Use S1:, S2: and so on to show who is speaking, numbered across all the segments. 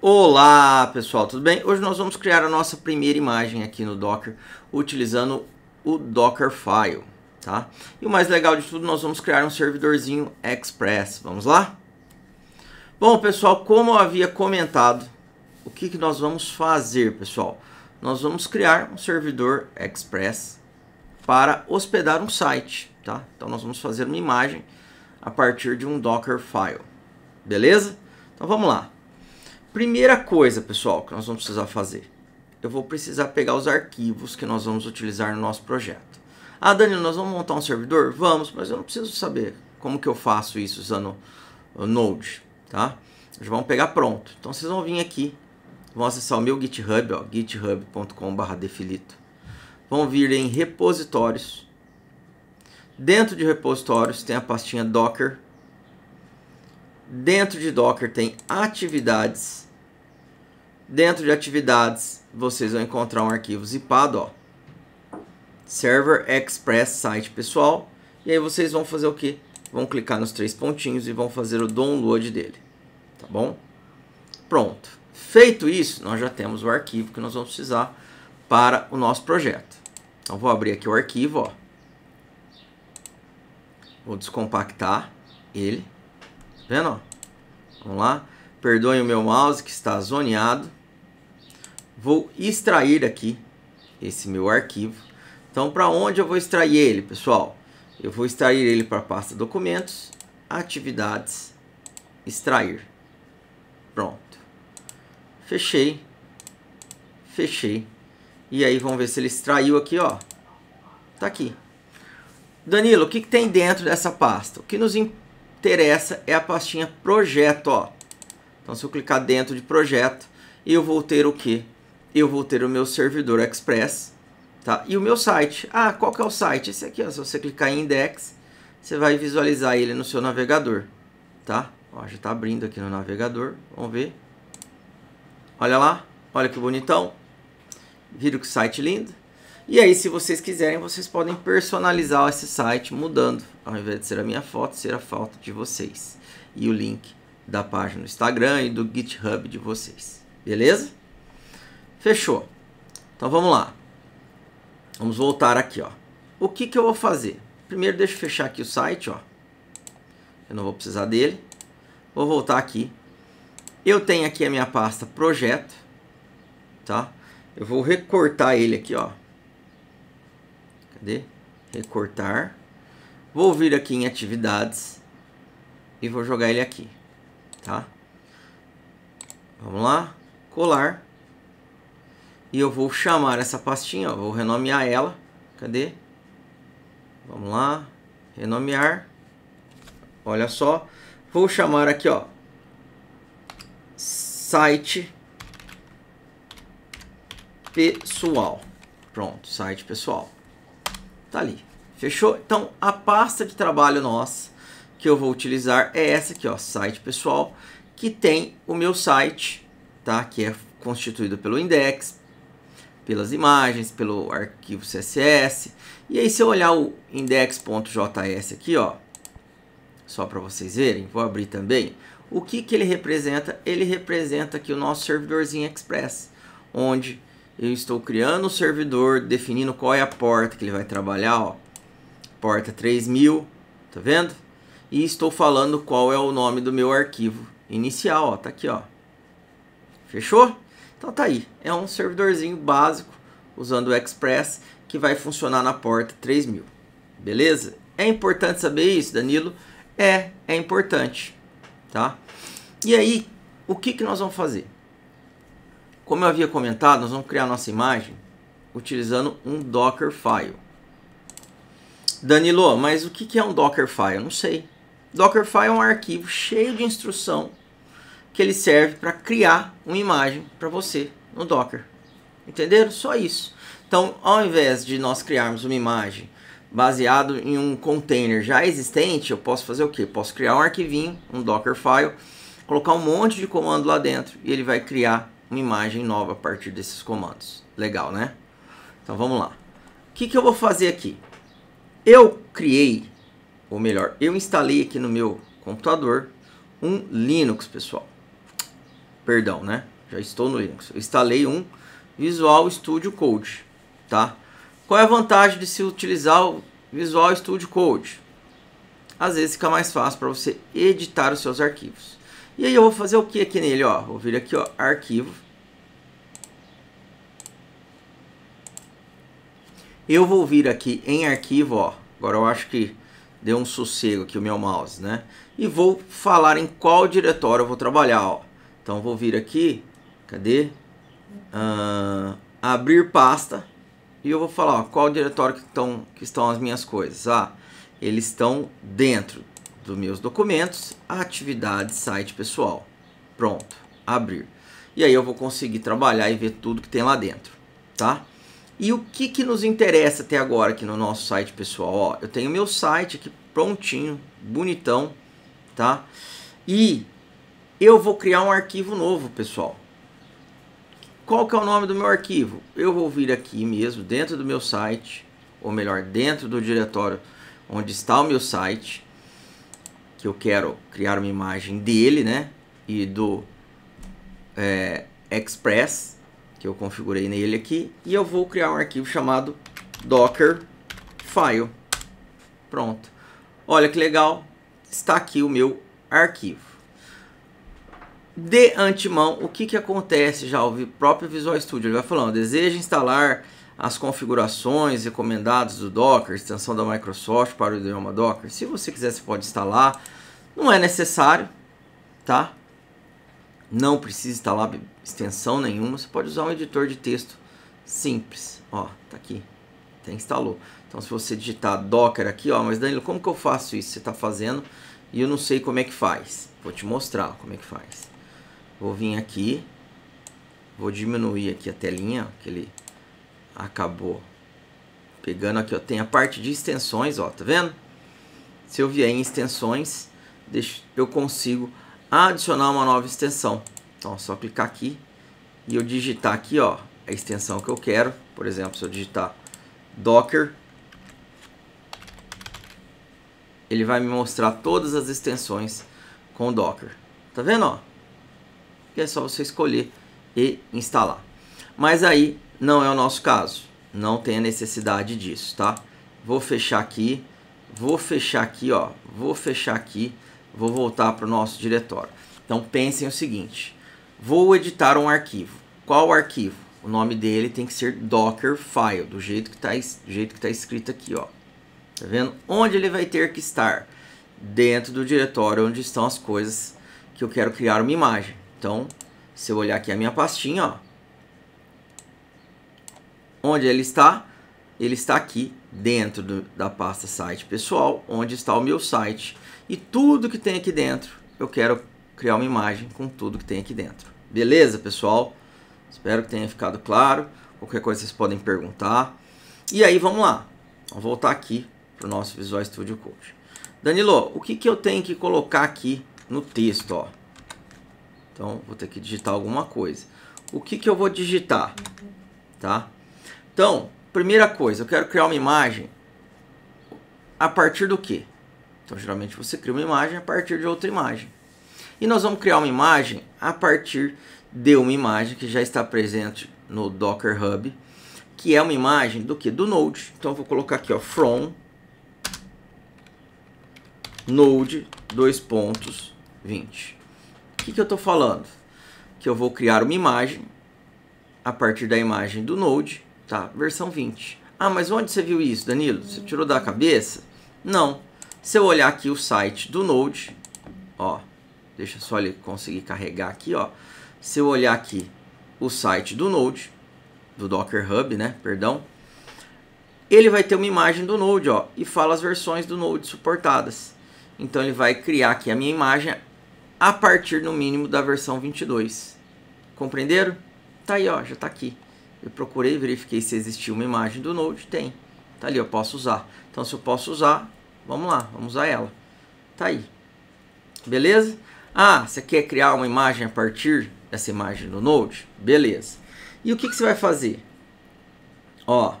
S1: Olá pessoal, tudo bem? Hoje nós vamos criar a nossa primeira imagem aqui no Docker utilizando o Dockerfile, tá? E o mais legal de tudo, nós vamos criar um servidorzinho Express. Vamos lá? Bom pessoal, como eu havia comentado, o que, que nós vamos fazer pessoal? Nós vamos criar um servidor Express para hospedar um site, tá? Então nós vamos fazer uma imagem a partir de um Dockerfile, beleza? Então vamos lá. Primeira coisa, pessoal, que nós vamos precisar fazer. Eu vou precisar pegar os arquivos que nós vamos utilizar no nosso projeto. Ah, Danilo, nós vamos montar um servidor? Vamos, mas eu não preciso saber como que eu faço isso usando o Node, tá? Já vamos pegar pronto. Então vocês vão vir aqui, vão acessar o meu GitHub, ó, github.com/defilito. Vão vir em repositórios. Dentro de repositórios tem a pastinha Docker Dentro de Docker tem atividades. Dentro de atividades, vocês vão encontrar um arquivo zipado, ó. Server Express site pessoal. E aí vocês vão fazer o que? Vão clicar nos três pontinhos e vão fazer o download dele. Tá bom? Pronto. Feito isso, nós já temos o arquivo que nós vamos precisar para o nosso projeto. Então vou abrir aqui o arquivo, ó. Vou descompactar ele. Vendo? Vamos lá. Perdoem o meu mouse que está zoneado. Vou extrair aqui esse meu arquivo. Então, para onde eu vou extrair ele, pessoal? Eu vou extrair ele para a pasta documentos, atividades, extrair. Pronto. Fechei. Fechei. E aí, vamos ver se ele extraiu aqui, ó. Tá aqui. Danilo, o que, que tem dentro dessa pasta? O que nos interessa é a pastinha projeto, ó. Então se eu clicar dentro de projeto, eu vou ter o que? Eu vou ter o meu servidor Express, tá? E o meu site. Ah, qual que é o site? Esse aqui, ó. Se você clicar em index, você vai visualizar ele no seu navegador, tá? Ó, já está abrindo aqui no navegador. Vamos ver. Olha lá, olha que bonitão. Viram que site lindo? E aí, se vocês quiserem, vocês podem personalizar esse site mudando. Ao invés de ser a minha foto, ser a foto de vocês. E o link da página do Instagram e do GitHub de vocês. Beleza? Fechou. Então vamos lá. Vamos voltar aqui, ó. O que, que eu vou fazer? Primeiro deixa eu fechar aqui o site, ó. Eu não vou precisar dele. Vou voltar aqui. Eu tenho aqui a minha pasta projeto, tá? Eu vou recortar ele aqui, ó. Cadê? Recortar. Vou vir aqui em atividades e vou jogar ele aqui, tá? Vamos lá, colar. E eu vou chamar essa pastinha, ó, vou renomear ela. Cadê? Vamos lá, renomear. Olha só, vou chamar aqui, ó, site pessoal. Pronto, site pessoal. Tá ali. Fechou? Então, a pasta de trabalho nossa que eu vou utilizar é essa aqui, ó, site pessoal, que tem o meu site, tá? Que é constituído pelo index, pelas imagens, pelo arquivo CSS. E aí, se eu olhar o index.js aqui, ó, só para vocês verem, vou abrir também. O que, que ele representa? Ele representa aqui o nosso servidorzinho Express, onde eu estou criando o servidor, definindo qual é a porta que ele vai trabalhar, ó. Porta 3000, tá vendo? E estou falando qual é o nome do meu arquivo inicial, ó, tá aqui, ó. Fechou? Então tá aí, é um servidorzinho básico usando o Express que vai funcionar na porta 3000. Beleza? É importante saber isso, Danilo? É, é importante, tá? E aí, o que que nós vamos fazer? Como eu havia comentado, nós vamos criar nossa imagem utilizando um Dockerfile. Danilo, mas o que é um Dockerfile? Não sei. Dockerfile é um arquivo cheio de instrução que ele serve para criar uma imagem para você no Docker. Entenderam? Só isso. Então, ao invés de nós criarmos uma imagem baseado em um container já existente, eu posso fazer o quê? Posso criar um arquivinho, um Dockerfile, colocar um monte de comando lá dentro e ele vai criar uma imagem nova a partir desses comandos. Legal, né? Então vamos lá. O que, que eu vou fazer aqui? Eu criei, ou melhor, eu instalei aqui no meu computador um Linux, pessoal. perdão, né? Já estou no Linux. Eu instalei um Visual Studio Code, tá? Qual é a vantagem de se utilizar o Visual Studio Code? Às vezes fica mais fácil para você editar os seus arquivos. E aí eu vou fazer o que aqui nele, ó? Vou vir aqui, ó, arquivo. Eu vou vir aqui em arquivo, ó. Agora eu acho que deu um sossego aqui o meu mouse, né? E vou falar em qual diretório eu vou trabalhar, ó. Então vou vir aqui, cadê? Uh, abrir pasta e eu vou falar ó, qual diretório que estão, que estão as minhas coisas. Ah, eles estão dentro dos meus documentos, atividade, site pessoal. Pronto, abrir. E aí eu vou conseguir trabalhar e ver tudo que tem lá dentro, tá? E o que, que nos interessa até agora aqui no nosso site pessoal? Ó, eu tenho meu site aqui prontinho, bonitão, tá? E eu vou criar um arquivo novo, pessoal. Qual que é o nome do meu arquivo? Eu vou vir aqui mesmo, dentro do meu site, ou melhor, dentro do diretório onde está o meu site, que eu quero criar uma imagem dele, né? E do é, Express, que eu configurei nele aqui, e eu vou criar um arquivo chamado Docker File. Pronto. Olha que legal, está aqui o meu arquivo de antemão, o que, que acontece já o próprio Visual Studio? Ele vai falando, deseja instalar as configurações recomendadas do Docker, extensão da Microsoft para o idioma Docker. Se você quiser, você pode instalar. Não é necessário, tá? Não precisa instalar extensão nenhuma. Você pode usar um editor de texto simples. Ó, tá aqui. Até instalou. Então, se você digitar Docker aqui, ó, mas Danilo, como que eu faço isso? Você está fazendo e eu não sei como é que faz. Vou te mostrar como é que faz. Vou vir aqui. Vou diminuir aqui a telinha, que ele acabou pegando aqui, ó. Tem a parte de extensões, ó, tá vendo? Se eu vier em extensões, eu consigo adicionar uma nova extensão. Então, é só clicar aqui e eu digitar aqui, ó, a extensão que eu quero. Por exemplo, se eu digitar Docker, ele vai me mostrar todas as extensões com Docker. Tá vendo, ó? que é só você escolher e instalar. Mas aí não é o nosso caso, não tem a necessidade disso, tá? Vou fechar aqui, vou fechar aqui, ó, vou fechar aqui, vou voltar para o nosso diretório. Então pensem o seguinte, vou editar um arquivo. Qual arquivo? O nome dele tem que ser Dockerfile, do jeito que está tá escrito aqui, ó. Tá vendo? Onde ele vai ter que estar? Dentro do diretório onde estão as coisas que eu quero criar uma imagem. Então, se eu olhar aqui a minha pastinha, ó, onde ele está? Ele está aqui dentro do, da pasta site pessoal, onde está o meu site. E tudo que tem aqui dentro, eu quero criar uma imagem com tudo que tem aqui dentro. Beleza, pessoal? Espero que tenha ficado claro. Qualquer coisa vocês podem perguntar. E aí, vamos lá. Vamos voltar aqui para o nosso Visual Studio Code. Danilo, o que, que eu tenho que colocar aqui no texto? Ó? Então, vou ter que digitar alguma coisa. O que, que eu vou digitar? Tá? Então, primeira coisa, eu quero criar uma imagem a partir do que? Então, geralmente você cria uma imagem a partir de outra imagem. E nós vamos criar uma imagem a partir de uma imagem que já está presente no Docker Hub, que é uma imagem do que? Do Node. Então, vou colocar aqui, ó, from Node, dois pontos, 20 que, que eu estou falando? Que eu vou criar uma imagem a partir da imagem do Node, tá? Versão 20. Ah, mas onde você viu isso, Danilo? Você tirou da cabeça? Não. Se eu olhar aqui o site do Node, ó, deixa só ele conseguir carregar aqui, ó. Se eu olhar aqui o site do Node, do Docker Hub, né, perdão, ele vai ter uma imagem do Node, ó, e fala as versões do Node suportadas. Então ele vai criar aqui a minha imagem a partir no mínimo da versão 22. Compreenderam? Tá aí, ó, já tá aqui. Eu procurei, verifiquei se existia uma imagem do Node, tem. Tá ali, eu posso usar. Então, se eu posso usar, vamos lá, vamos usar ela. Tá aí. Beleza? Ah, você quer criar uma imagem a partir dessa imagem do Node? Beleza. E o que, que você vai fazer? Ó,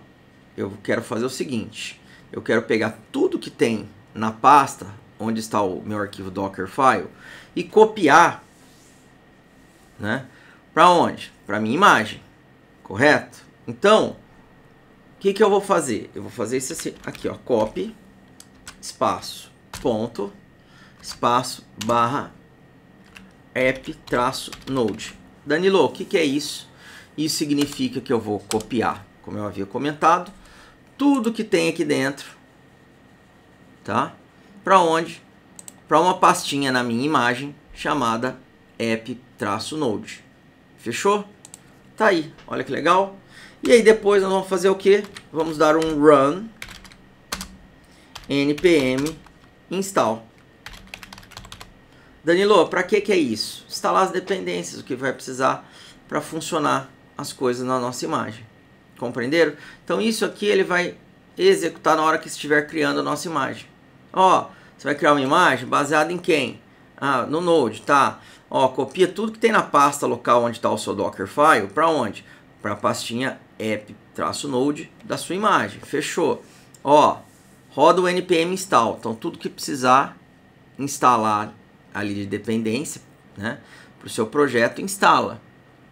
S1: eu quero fazer o seguinte. Eu quero pegar tudo que tem na pasta onde está o meu arquivo Dockerfile e copiar né? Para onde? Para minha imagem, correto? Então, o que, que eu vou fazer? Eu vou fazer isso assim, aqui, ó, copy, espaço, ponto, espaço, barra, app, traço, node. Danilo, o que, que é isso? Isso significa que eu vou copiar, como eu havia comentado, tudo que tem aqui dentro, tá? Para onde? Para uma pastinha na minha imagem chamada app-node. Fechou? Tá aí, olha que legal. E aí depois nós vamos fazer o que? Vamos dar um run npm install. Danilo, para que que é isso? Instalar as dependências, o que vai precisar para funcionar as coisas na nossa imagem. Compreenderam? Então isso aqui ele vai executar na hora que estiver criando a nossa imagem. Ó, você vai criar uma imagem baseada em quem? Ah, no Node, tá? Ó, copia tudo que tem na pasta local onde está o seu Dockerfile, para onde? Para a pastinha app-node da sua imagem. Fechou. Ó, roda o npm install. Então tudo que precisar instalar ali de dependência, né, para o seu projeto, instala.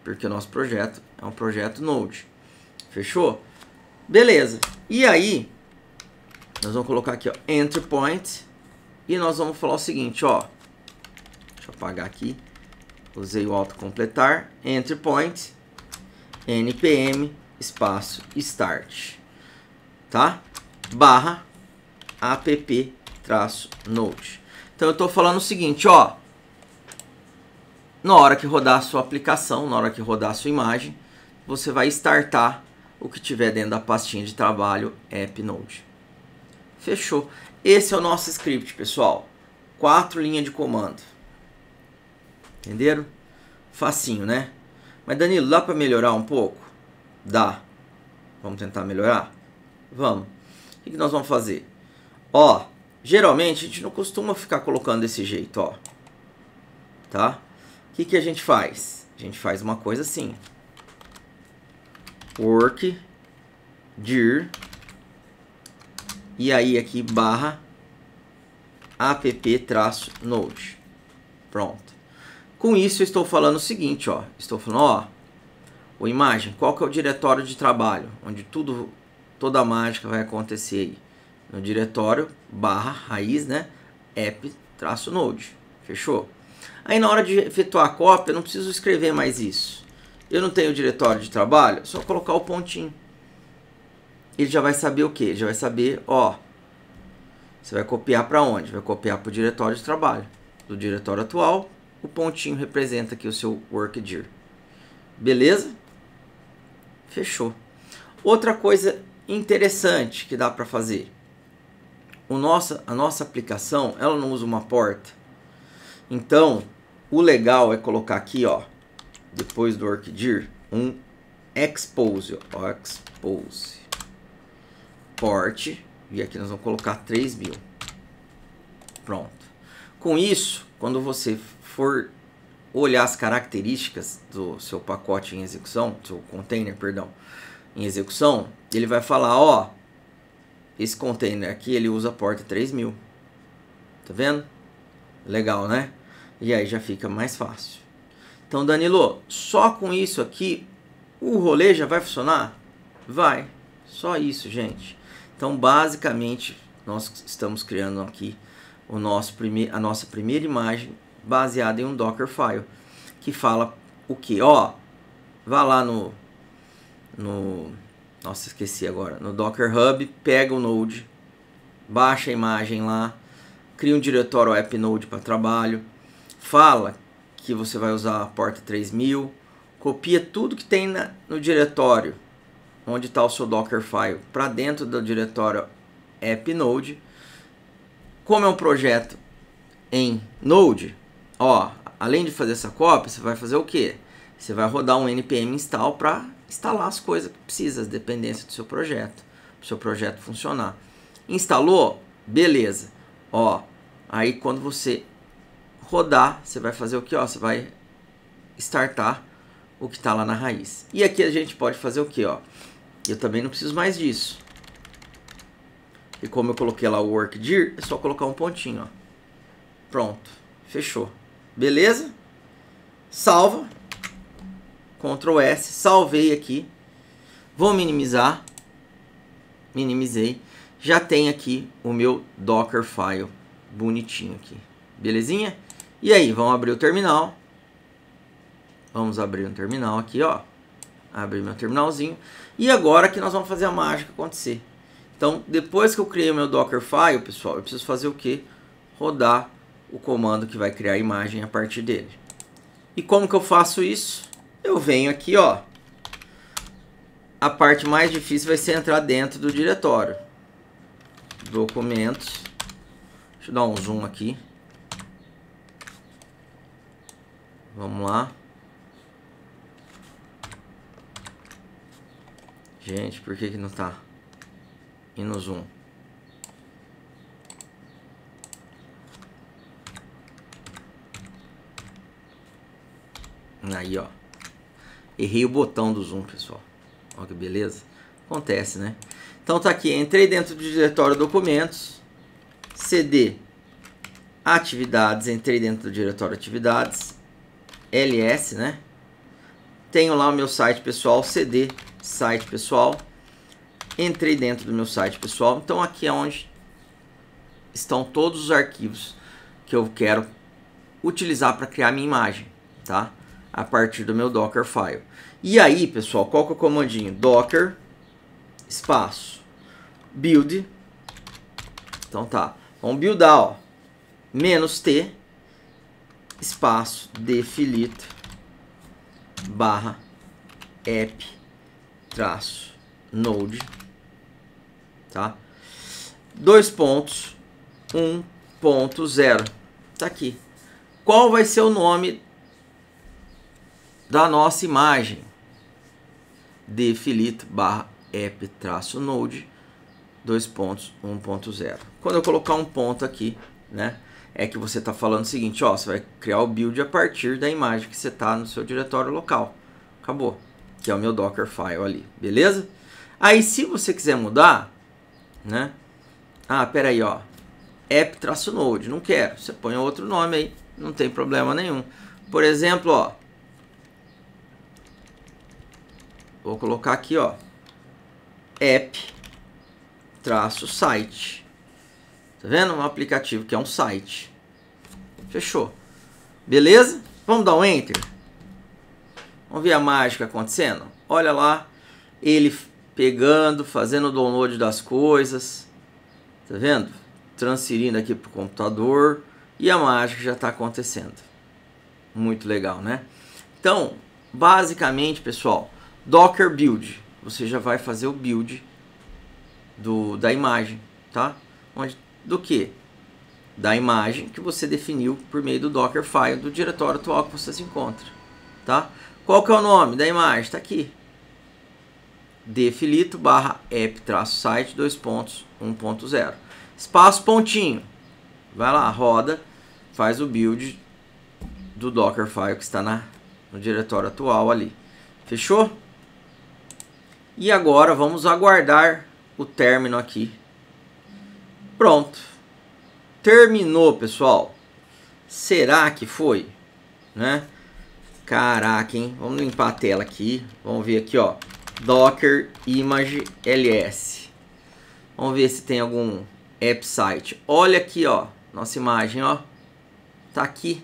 S1: Porque o nosso projeto é um projeto Node. Fechou? Beleza. E aí, nós vamos colocar aqui, ó, Entry Point. E nós vamos falar o seguinte, ó. Deixa eu apagar aqui. Usei o autocompletar. Entry Point. npm espaço start. Tá? Barra app traço node. Então eu estou falando o seguinte, ó. Na hora que rodar a sua aplicação, na hora que rodar a sua imagem, você vai startar o que tiver dentro da pastinha de trabalho app node. Fechou. Esse é o nosso script, pessoal. Quatro linhas de comando. Entenderam? Facinho, né? Mas Danilo, dá para melhorar um pouco? Dá. Vamos tentar melhorar? Vamos. O que nós vamos fazer? Ó, geralmente a gente não costuma ficar colocando desse jeito, ó. Tá? O que, que a gente faz? A gente faz uma coisa assim. Work dir e aí aqui barra app traço node. Pronto. Com isso eu estou falando o seguinte, ó. Estou falando, ó, o imagem, qual que é o diretório de trabalho, onde tudo, toda a mágica vai acontecer aí. No diretório barra raiz, né, app traço node. Fechou? Aí na hora de efetuar a cópia, eu não preciso escrever mais isso. Eu não tenho diretório de trabalho, só colocar o pontinho. Ele já vai saber o que? Ele já vai saber, ó, você vai copiar para onde? Vai copiar para o diretório de trabalho. Do diretório atual, o pontinho representa aqui o seu workdir. Beleza? Fechou. Outra coisa interessante que dá para fazer. O nossa, a nossa aplicação, ela não usa uma porta. Então, o legal é colocar aqui, ó, depois do workdir, um expose, ó, expose port, e aqui nós vamos colocar 3000. Pronto. Com isso, quando você for olhar as características do seu pacote em execução, seu container, perdão, em execução, ele vai falar, ó, esse container aqui ele usa a porta 3000. Tá vendo? Legal, né? E aí já fica mais fácil. Então, Danilo, só com isso aqui o rolê já vai funcionar? Vai. Só isso, gente. Então, basicamente, nós estamos criando aqui o nosso prime a nossa primeira imagem baseada em um Dockerfile que fala o que? Ó, vá lá no no nossa, esqueci agora, no Docker Hub, pega o Node, baixa a imagem lá, cria um diretório app Node para trabalho, fala que você vai usar a porta 3000, copia tudo que tem na, no diretório onde está o seu Dockerfile para dentro do diretório app Node. Como é um projeto em Node, ó, além de fazer essa cópia, você vai fazer o que? Você vai rodar um npm install para instalar as coisas que precisa, as dependências do seu projeto, para o seu projeto funcionar. Instalou? Beleza. Ó, aí quando você rodar, você vai fazer o que? Ó, você vai startar o que está lá na raiz. E aqui a gente pode fazer o que? Ó, eu também não preciso mais disso. E como eu coloquei lá o workdir, é só colocar um pontinho. Ó. Pronto, fechou. Beleza? Salva. Ctrl S, salvei aqui. Vou minimizar. Minimizei. Já tem aqui o meu Dockerfile bonitinho aqui. Belezinha? E aí, vamos abrir o terminal. Vamos abrir um terminal aqui, ó. Abrir meu terminalzinho. E agora que nós vamos fazer a mágica acontecer. Então, depois que eu criei o meu Dockerfile, pessoal, eu preciso fazer o que? Rodar o comando que vai criar a imagem a partir dele. E como que eu faço isso? Eu venho aqui, ó. A parte mais difícil vai ser entrar dentro do diretório. Documentos. Deixa eu dar um zoom aqui. Vamos lá. Gente, por que que não tá indo zoom? Aí, ó. Errei o botão do zoom, pessoal. Olha que beleza. Acontece, né? Então tá aqui, entrei dentro do diretório documentos, CD atividades, entrei dentro do diretório atividades, ls, né? Tenho lá o meu site pessoal, cd site pessoal. Entrei dentro do meu site pessoal. Então aqui é onde estão todos os arquivos que eu quero utilizar para criar minha imagem, tá? A partir do meu Dockerfile. E aí, pessoal, qual que é o comandinho? Docker espaço build. Então tá. Vamos buildar, ó. Menos T espaço defilito barra app traço node, tá? Dois pontos, um ponto zero, tá aqui. Qual vai ser o nome da nossa imagem? Defilito barra app traço node, dois pontos, 1.0. Quando eu colocar um ponto aqui, né? É que você está falando o seguinte, ó, você vai criar o build a partir da imagem que você está no seu diretório local. Acabou que é o meu Dockerfile ali, beleza? Aí se você quiser mudar, né? Ah, pera aí, ó. app-node, não quero. Você põe outro nome aí, não tem problema nenhum. Por exemplo, ó. Vou colocar aqui, ó. app-site. Tá vendo? Um aplicativo que é um site. Fechou. Beleza? Vamos dar um enter? Vamos ver a mágica acontecendo? Olha lá, ele pegando, fazendo o download das coisas. Tá vendo? Transferindo aqui para o computador. E a mágica já está acontecendo. Muito legal, né? Então, basicamente, pessoal, Docker Build. Você já vai fazer o build do, da imagem, tá? Onde, do que? Da imagem que você definiu por meio do Dockerfile do diretório atual que você se encontra, tá? Qual que é o nome da imagem? Está aqui. Defilito barra app traço site dois pontos 1.0. Espaço pontinho. Vai lá, roda, faz o build do Dockerfile que está na, no diretório atual ali. Fechou? E agora vamos aguardar o término aqui. Pronto. Terminou, pessoal. Será que foi? Né? Caraca, hein? Vamos limpar a tela aqui. Vamos ver aqui, ó. Docker Image LS. Vamos ver se tem algum app site. Olha aqui, ó. Nossa imagem, ó. Tá aqui.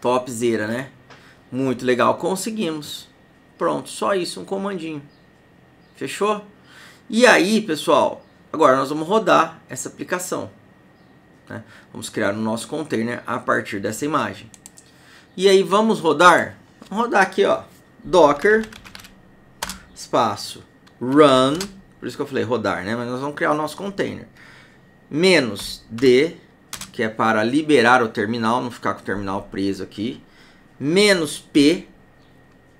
S1: Topzera, né? Muito legal. Conseguimos. Pronto, só isso, um comandinho. Fechou? E aí, pessoal, agora nós vamos rodar essa aplicação. Né? Vamos criar o nosso container a partir dessa imagem. E aí vamos rodar. Vamos rodar aqui, ó. Docker espaço run, por isso que eu falei rodar, né? Mas nós vamos criar o nosso container. Menos D, que é para liberar o terminal, não ficar com o terminal preso aqui. Menos P,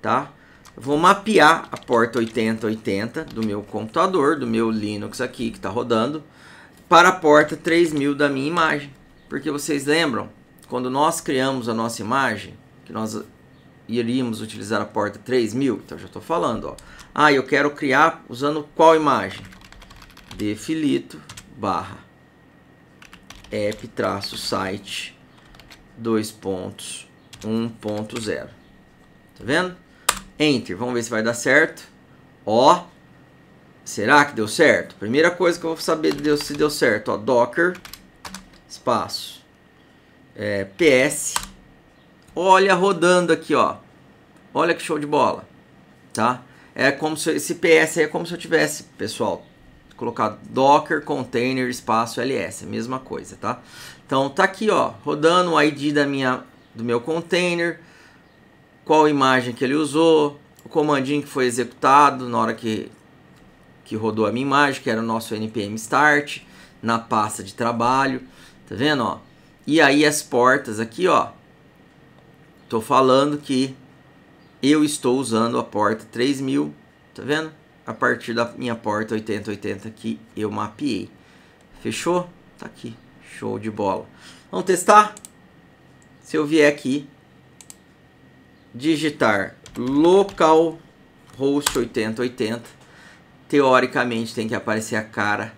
S1: tá? Vou mapear a porta 8080 do meu computador, do meu Linux aqui que está rodando, para a porta 3000 da minha imagem. Porque vocês lembram quando nós criamos a nossa imagem, que nós iríamos utilizar a porta 3000, então já estou falando, ó. Ah, eu quero criar usando qual imagem? Defilito barra app traço site dois pontos 1.0 Tá vendo? Enter. Vamos ver se vai dar certo. Ó. Será que deu certo? Primeira coisa que eu vou saber se deu certo. Ó, Docker. Espaço. É, PS. Olha rodando aqui, ó. Olha que show de bola. Tá? É como se esse PS aí é como se eu tivesse, pessoal, colocado Docker Container espaço ls, a mesma coisa, tá? Então tá aqui, ó, rodando o ID da minha do meu container, qual imagem que ele usou, o comandinho que foi executado na hora que que rodou a minha imagem, que era o nosso npm start na pasta de trabalho, tá vendo, ó? E aí as portas aqui, ó. Tô falando que eu estou usando a porta 3000, tá vendo? A partir da minha porta 8080 que eu mapeei. Fechou? Tá aqui. Show de bola. Vamos testar? Se eu vier aqui, digitar local host 8080, teoricamente tem que aparecer a cara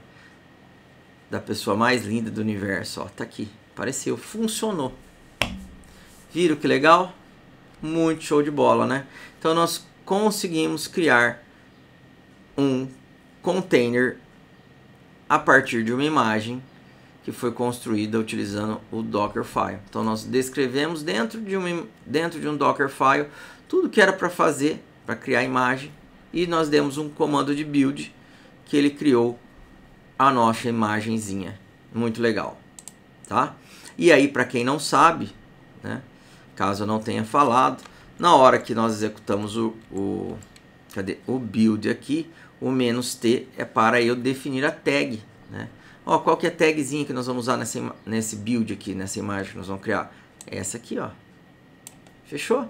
S1: da pessoa mais linda do universo. Ó, tá aqui. Apareceu. Funcionou. Viram que legal? Muito show de bola, né? Então nós conseguimos criar um container a partir de uma imagem que foi construída utilizando o Dockerfile. Então nós descrevemos dentro de, uma, dentro de um Dockerfile tudo que era para fazer para criar a imagem e nós demos um comando de build que ele criou a nossa imagenzinha. Muito legal, tá? E aí para quem não sabe, né, caso eu não tenha falado, na hora que nós executamos o, o, cadê? o build aqui, o "-t" é para eu definir a tag. Né? Ó, qual que é a tagzinha que nós vamos usar nessa, nesse build aqui, nessa imagem que nós vamos criar? Essa aqui, ó. Fechou?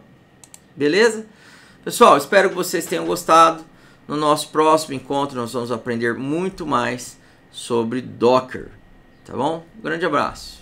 S1: Beleza? Pessoal, espero que vocês tenham gostado. No nosso próximo encontro nós vamos aprender muito mais sobre Docker. Tá bom? Um grande abraço.